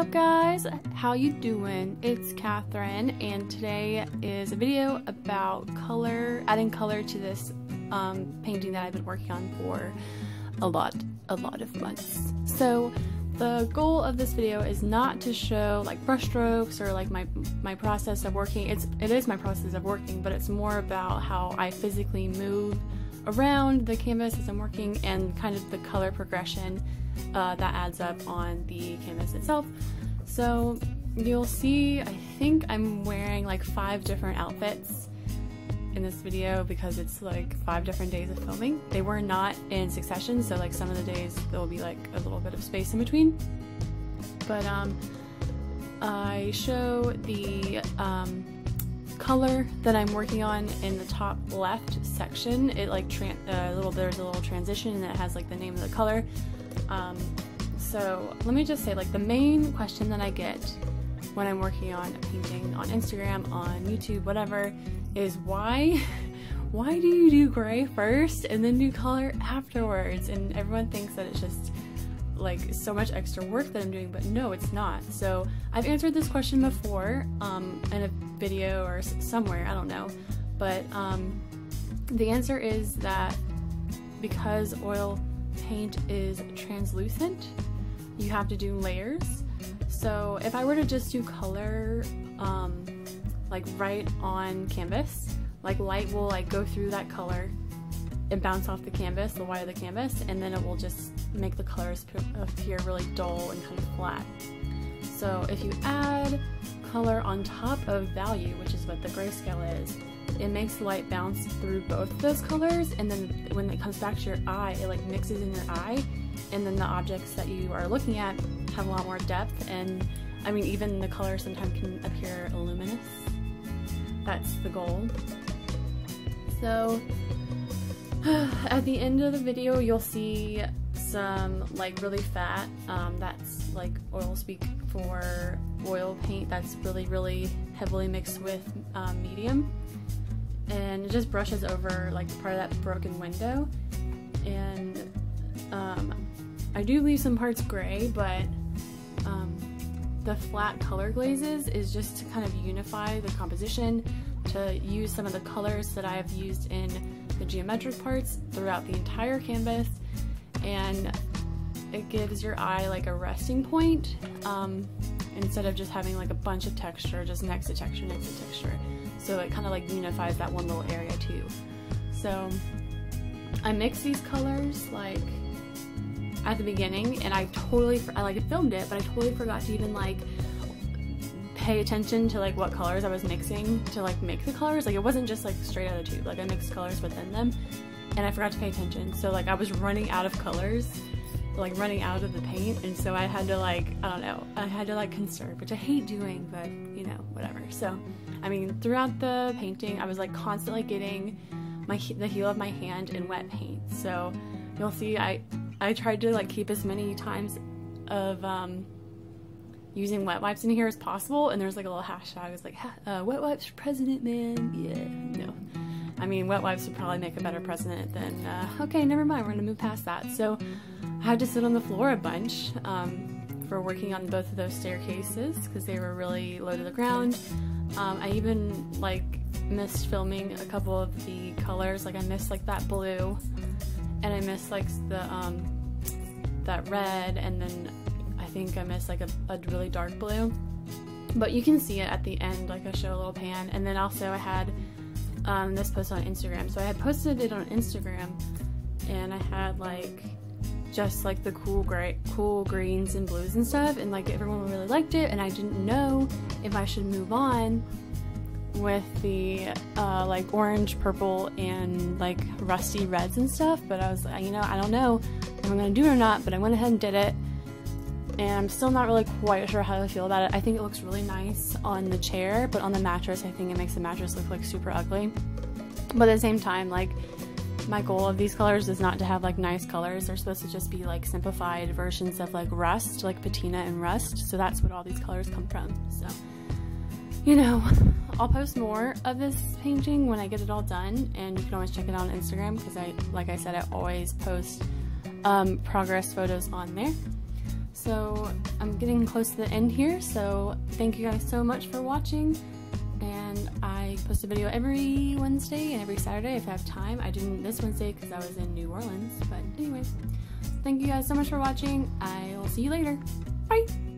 up guys? How you doing? It's Katharine and today is a video about color, adding color to this um, painting that I've been working on for a lot, a lot of months. So the goal of this video is not to show like brushstrokes or like my my process of working. It's it is my process of working, but it's more about how I physically move around the canvas as I'm working and kind of the color progression uh, that adds up on the canvas itself. So you'll see, I think I'm wearing like five different outfits in this video because it's like five different days of filming. They were not in succession, so like some of the days there will be like a little bit of space in between. But um, I show the um, color that I'm working on in the top left section. It like a uh, little there's a little transition and it has like the name of the color. Um, so let me just say like the main question that I get when I'm working on a painting on Instagram, on YouTube, whatever, is why why do you do gray first and then do color afterwards? And everyone thinks that it's just like so much extra work that I'm doing, but no, it's not. So I've answered this question before um, in a video or somewhere, I don't know. But um, the answer is that because oil paint is translucent, you have to do layers. So if I were to just do color um, like right on canvas, like light will like go through that color and bounce off the canvas, the white of the canvas, and then it will just make the colors appear really dull and kind of flat. So if you add color on top of value, which is what the grayscale is, it makes light bounce through both those colors, and then when it comes back to your eye, it like mixes in your eye, and then the objects that you are looking at have a lot more depth, and I mean, even the color sometimes can appear luminous. That's the goal. So at the end of the video, you'll see some like really fat, um, that's like oil speak for oil paint that's really, really heavily mixed with um, medium. And it just brushes over like part of that broken window. And um, I do leave some parts gray, but um, the flat color glazes is just to kind of unify the composition, to use some of the colors that I have used in the geometric parts throughout the entire canvas and it gives your eye like a resting point um, instead of just having like a bunch of texture just next to texture next to texture so it kind of like unifies that one little area too so I mix these colors like at the beginning and I totally I like filmed it but I totally forgot to even like pay attention to like what colors I was mixing to like make the colors. Like it wasn't just like straight out of the tube. Like I mixed colors within them and I forgot to pay attention. So like I was running out of colors, like running out of the paint. And so I had to like, I don't know, I had to like conserve, which I hate doing, but you know, whatever. So, I mean, throughout the painting, I was like constantly getting my the heel of my hand in wet paint. So you'll see I, I tried to like keep as many times of um, using wet wipes in here as possible. And there's like a little hashtag. It's like, uh, wet wipes for president, man. Yeah. I mean, wet wipes would probably make a better president than, uh, okay, never mind, we're gonna move past that. So I had to sit on the floor a bunch um, for working on both of those staircases because they were really low to the ground. Um, I even like missed filming a couple of the colors, like I missed like that blue and I missed like the, um, that red and then I think I missed like a, a really dark blue. But you can see it at the end, like I show a little pan. And then also I had um, this post on Instagram. So I had posted it on Instagram and I had like just like the cool gray cool greens and blues and stuff and like everyone really liked it and I didn't know if I should move on with the uh, like orange purple and like rusty reds and stuff but I was like you know I don't know if I'm gonna do it or not but I went ahead and did it and I'm still not really quite sure how I feel about it. I think it looks really nice on the chair, but on the mattress, I think it makes the mattress look like super ugly. But at the same time, like, my goal of these colors is not to have like nice colors. They're supposed to just be like simplified versions of like rust, like patina and rust. So that's what all these colors come from. So, you know, I'll post more of this painting when I get it all done, and you can always check it out on Instagram because I, like I said, I always post um, progress photos on there. So I'm getting close to the end here, so thank you guys so much for watching. And I post a video every Wednesday and every Saturday if I have time. I didn't this Wednesday because I was in New Orleans, but anyway. Thank you guys so much for watching. I will see you later. Bye!